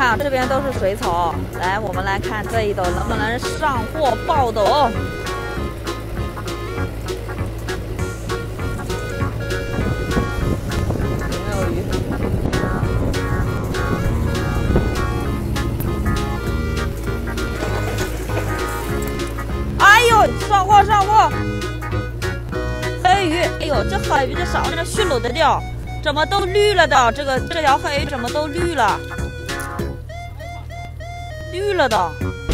看，这边都是水草。来，我们来看这一斗能不能上货爆斗。哎呦，上货上货！黑鱼，哎呦，这黑鱼这上面这血漏的掉，怎么都绿了的？这个这条黑鱼怎么都绿了？绿了的。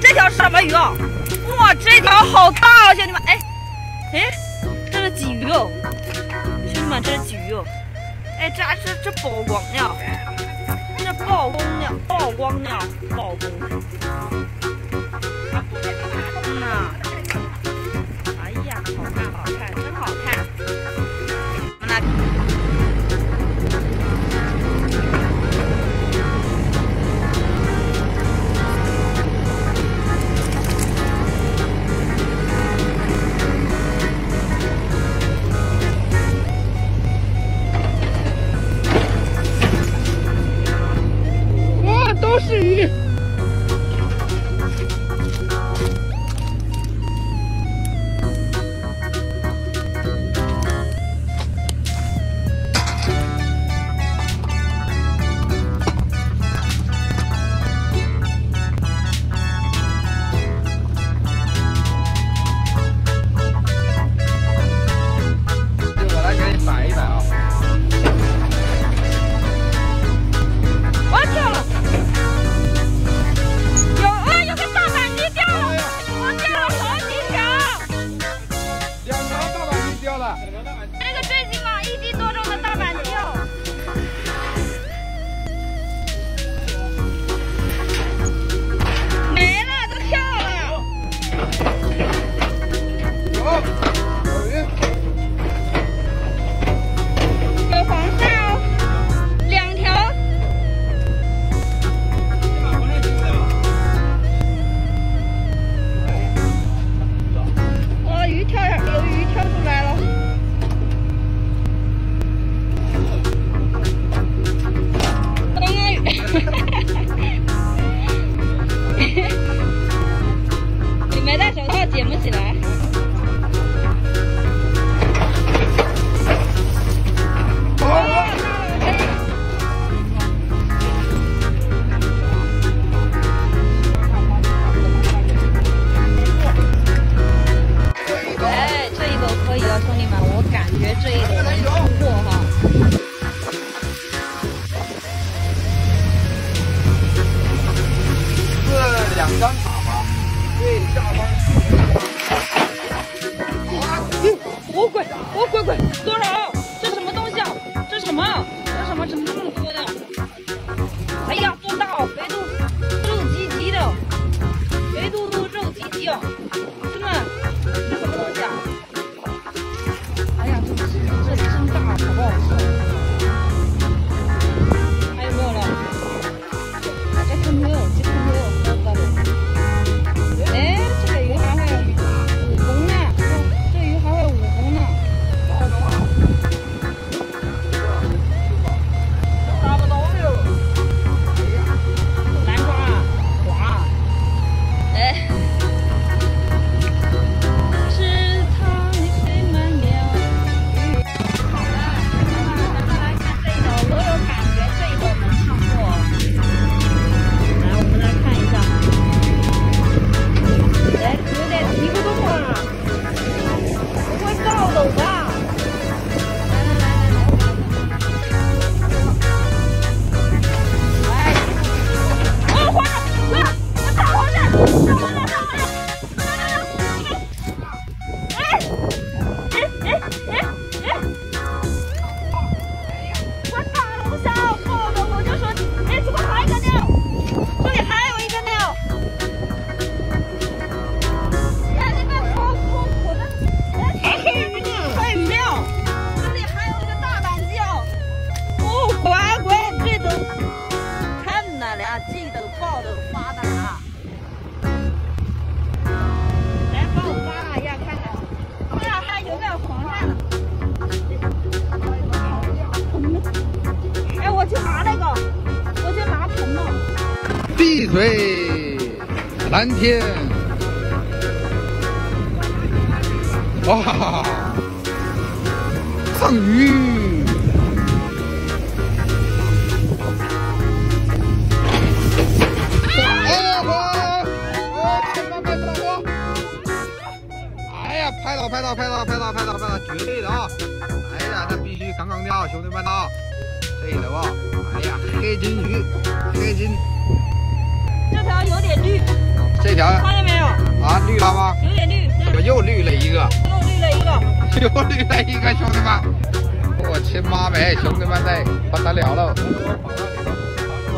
这条什么鱼啊？哇，这条好大哦，兄弟们！哎，哎，这是鲫鱼哦，兄弟们，这是鲫鱼哦。哎，这这这曝光了，这曝光了，曝光了，曝光。嗯呐，哎呀，好看，好看，真好看。记得抱着发达。来帮我发达一下看看，看看还有没有黄鳝呢？哎，我去拿那个，我去拿盆了。碧水蓝天，哇，放鱼。拍到拍到拍到拍到拍到，绝对的啊！哎呀，那必须杠杠的啊，兄弟们啊！这头啊，哎呀，黑金鱼，黑金，这条有点绿，这条看见没有？啊绿了吗？有点绿，怎么又绿了一个？又绿了一个。又绿了一个，兄弟们！我亲妈没，兄弟们嘞，不得了了！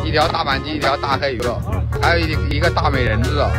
一条大板鲫，一条大黑鱼，还有一一个大美人子哦。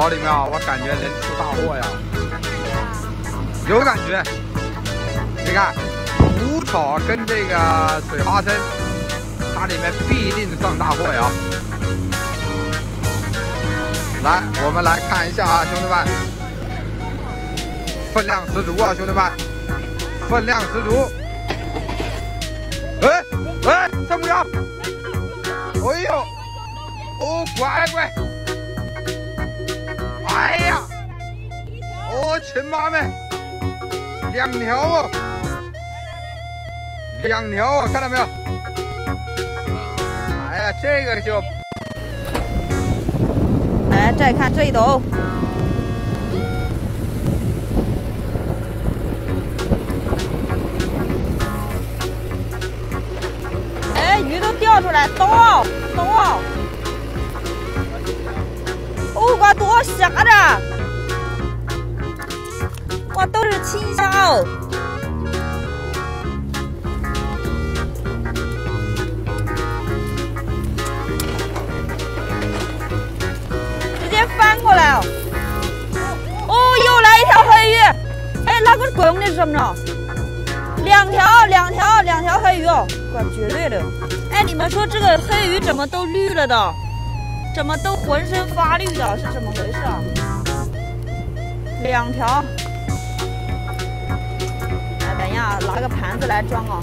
这坨草里面啊，我感觉能出大货呀，有感觉。你看，蒲草跟这个水花生，它里面必定上大货呀。来，我们来看一下啊，兄弟们，分量十足啊，兄弟们，分量十足。哎哎，上不了！哎呦，哦，乖乖！哎呀，哦，亲妈们，两条哦，两条哦，看到没有？哎呀，这个就来，再看这一头。哎，鱼都掉出来，多多。哦，哇，多虾的！哇，都是青虾哦。直接翻过来哦。哦，又来一条黑鱼。哎，那个公的是什么？两条，两条，两条黑鱼哦，管，绝对的。哎，你们说这个黑鱼怎么都绿了的？怎么都浑身发绿的？是怎么回事啊？两条。哎，等一下，拿个盘子来装啊。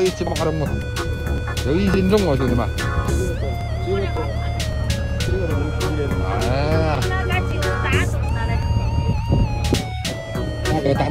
一斤八两嘛，有一斤重啊，兄弟们。哎。那个就大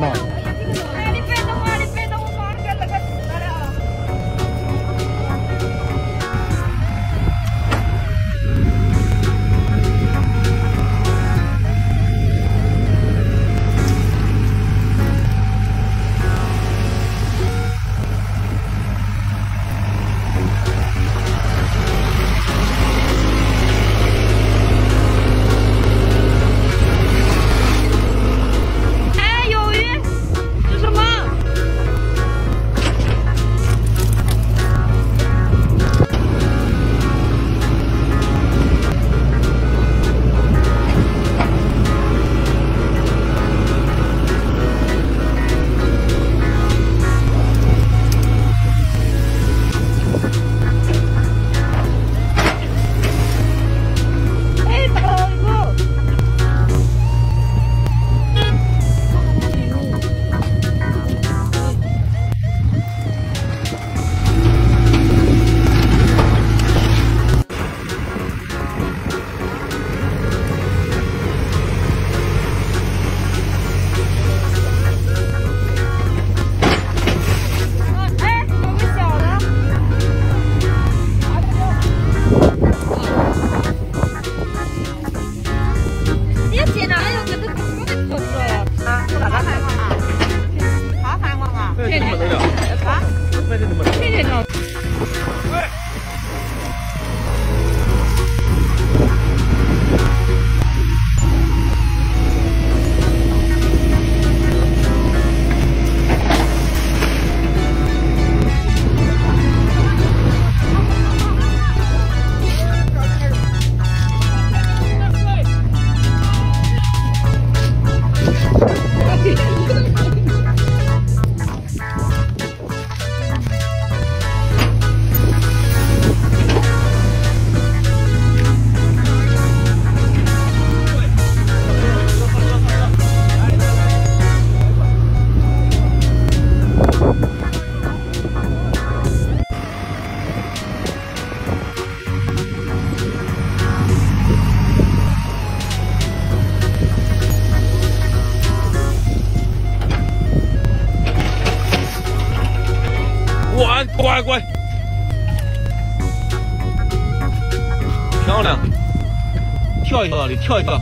乖乖，漂亮，跳一跳，你跳一跳。